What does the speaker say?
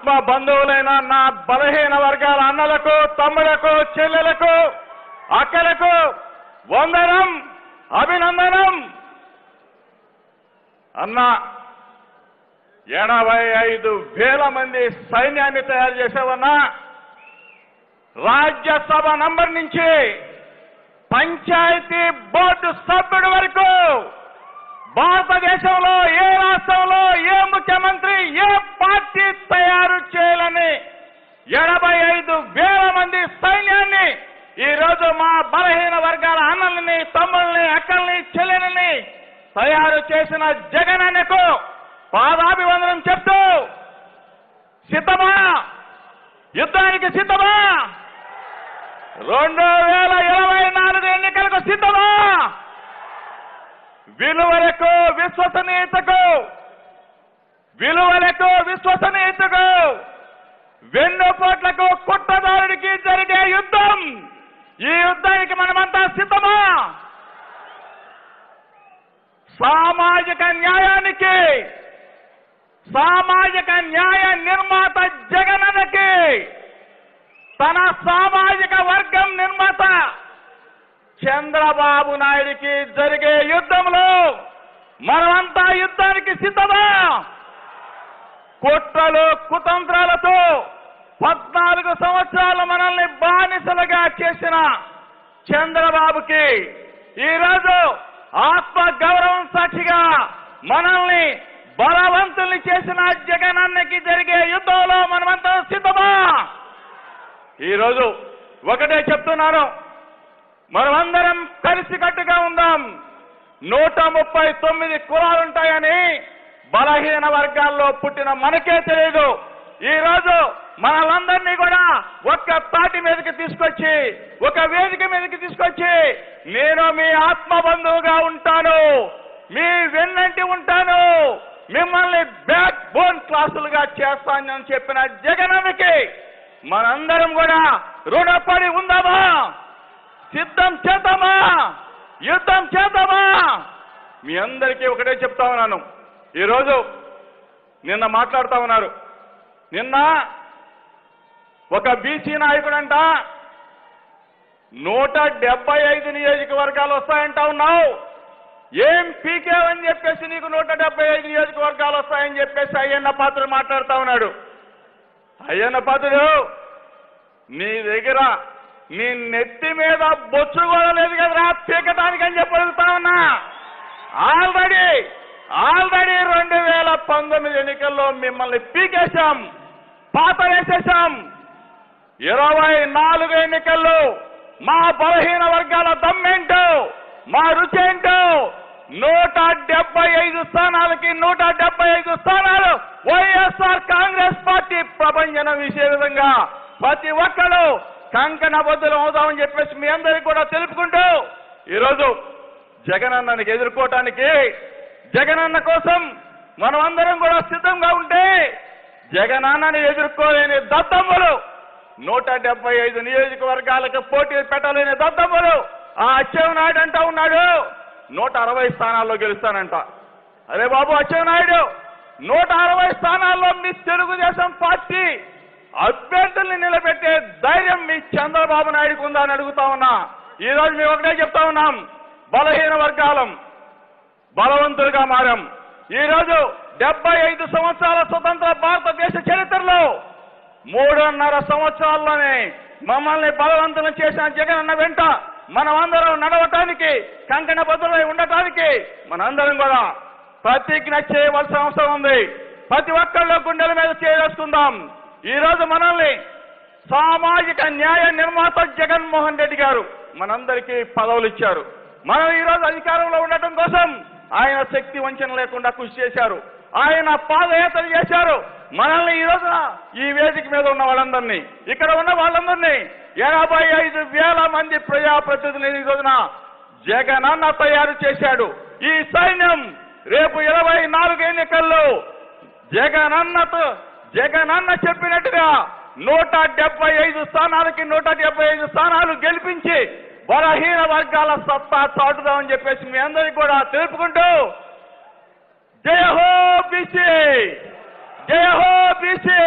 ఆత్మ బంధువులైన నా బలహీన వర్గాల అన్నలకు తమ్ములకు చెల్లెలకు అక్కలకు వందనం అభినందనం. అన్న ఎనభై ఐదు వేల మంది సైన్యాన్ని తయారు చేసావన్నా రాజ్యసభ నంబర్ నుంచి పంచాయతీ బోర్డు సభ్యుడు వరకు భారతదేశంలో ఏ రాష్ట్రంలో ఏ ముఖ్యమంత్రి ఏ పార్టీ తయారు చేయాలని ఎనభై ఐదు వేల మంది సైన్యాన్ని ఈ రోజు మా బలహీన వర్గాల అన్నల్ని తమ్ముల్ని అక్కల్ని చెల్లెల్ని తయారు చేసిన జగన్ అన్నకు పాదాభివందనం చెప్తూ సిద్ధమా? యుద్ధానికి సిద్ధమా? రెండు వేల ఇరవై నాలుగు ఎన్నికలకు సిద్ధమా? విలువలకు విశ్వసనీయతకు విలువలకు విశ్వసనీయతకు వెన్నుపోట్లకు కుట్రదారుడికి జరిగే యుద్ధం. ఈ యుద్ధానికి మనమంతా సిద్ధమా? సామాజిక న్యాయానికి సామాజిక న్యాయ నిర్మాత జగనన్నకి తన సామాజిక వర్గం నిర్మాత చంద్రబాబు నాయుడికి జరిగే యుద్ధంలో మనమంతా యుద్ధానికి సిద్ధమా? కుట్రలు కుతంత్రాలతో పద్నాలుగు సంవత్సరాలు మనల్ని బానిసలుగా చేసిన చంద్రబాబుకి ఈరోజు ఆత్మ గౌరవం సాక్షిగా మనల్ని బలవంతుల్ని చేసిన జగనన్నకి జరిగే యుద్ధంలో మనమంతా సిద్ధమా? ఈరోజు ఒకటే చెప్తున్నాను. మనమందరం కలిసికట్టుగా ఉందాం. నూట ముప్పై తొమ్మిది కులాలుంటాయని బలహీన వర్గాల్లో పుట్టిన మనకే తెలియదు ఈ రోజు మనలందరినీ కూడా ఒక్క పార్టీ మీదకి తీసుకొచ్చి ఒక వేదిక మీదకి తీసుకొచ్చి నేను మీ ఆత్మ బంధువుగా ఉంటాను. మీ వెన్నంటి ఉంటాను. మిమ్మల్ని బ్యాక్ బోన్ క్లాసులుగా చేస్తానని చెప్పిన జగనన్నకి మనందరం కూడా రుణపడి ఉందామా? సిద్ధం చేద్దామా? యుద్ధం చేద్దామా? మీ అందరికీ ఒకటే చెప్తా ఉన్నాను. ఈరోజు నిన్న మాట్లాడుతా ఉన్నారు. నిన్న ఒక బీసీ నాయకుడంట నూట డెబ్బై ఐదు నియోజకవర్గాలు వస్తాయంటా ఉన్నావు. ఏం పీకేవని చెప్పేసి నీకు నూట డెబ్బై ఐదు నియోజకవర్గాలు వస్తాయని చెప్పేసి అయ్యన్న పాత్రలు మాట్లాడుతా ఉన్నాడు. అయ్యన్న పాత్రుడు నీ దగ్గర నీ నెత్తి మీద బొచ్చు కూడా లేదు కదరా పీకటానికి అని చెప్పి అడుగుతా ఉన్నా. ఆల్రెడీ ఆల్రెడీ రెండు వేల పంతొమ్మిది ఎన్నికల్లో మిమ్మల్ని పీకేశాం పాత వేసేశాం. ఇరవై నాలుగు ఎన్నికల్లో మా బలహీన వర్గాల దమ్మేంటో మా రుచి ఏంటో నూట డెబ్బై ఐదు స్థానాలకి నూట డెబ్బై ఐదు స్థానాలు వైఎస్ఆర్ కాంగ్రెస్ పార్టీ ప్రపంచం విషయ విధంగా ప్రతి ఒక్కరు కంకణ బద్దులు అవుదామని చెప్పేసి మీ అందరికీ కూడా తెలుపుకుంటూ ఈరోజు జగనన్నని ఎదుర్కోవటానికి జగనన్న కోసం మనం అందరం కూడా సిద్ధంగా ఉంటే జగనన్నని ఎదుర్కోలేని దద్దమ్మలు నూట డెబ్బై ఐదు నియోజకవర్గాలకు పోటీ పెట్టలేని దద్దమ్మలు ఆ అచ్చెన్నాయుడు అంటా ఉన్నాడు. నూట అరవై స్థానాల్లో గెలుస్తానంట. అరే బాబు అచ్చెన్నాయుడు నూట అరవై స్థానాల్లో మీ తెలుగుదేశం పార్టీ అభ్యర్థుల్ని నిలబెట్టే ధైర్యం మీ చంద్రబాబు నాయుడుకు ఉందా అని అడుగుతా ఉన్నా. ఈరోజు మేము ఒకటే చెప్తా ఉన్నాం బలహీన వర్గాలం బలవంతులుగా మారాం. ఈ రోజు డెబ్బై ఐదు సంవత్సరాల స్వతంత్ర భారతదేశ చరిత్రలో మూడున్నర సంవత్సరాల్లోనే మమ్మల్ని బలవంతులను చేసిన జగన్ అన్న వెంట మనమందరం నడవటానికి కంకణ బదులై ఉండటానికి మనందరం కూడా ప్రతిజ్ఞ చేయవలసిన అవసరం ఉంది. ప్రతి ఒక్కళ్ళు గుండెల మీద చేరేసుకుందాం. ఈ రోజు మనల్ని సామాజిక న్యాయ నిర్మాత జగన్మోహన్ రెడ్డి గారు మనందరికీ పదవులు ఇచ్చారు. మనం ఈ రోజు అధికారంలో ఉండటం కోసం ఆయన శక్తి వంచన లేకుండా కృషి చేశారు. ఆయన పాదయాత్ర చేశారు. మనల్ని ఈ రోజున ఈ వేదిక మీద ఉన్న వాళ్ళందరినీ ఇక్కడ ఉన్న వాళ్ళందరినీ ఎనభై ఐదు వేల మంది ప్రజాప్రతినిధులు ఈ రోజున జగనన్న తయారు చేశాడు. ఈ సైన్యం రేపు ఇరవై నాలుగు ఎన్నికల్లో జగనన్నతో జగనన్న చెప్పినట్టుగా నూట డెబ్బై ఐదు స్థానాలకి నూట డెబ్బై ఐదు స్థానాలు గెలిపించి బలహీన వర్గాల సత్తా చాటుదామని చెప్పేసి మీ అందరికీ కూడా తెలుపుకుంటూ జయ హో బీసీ జయ హో బీసీ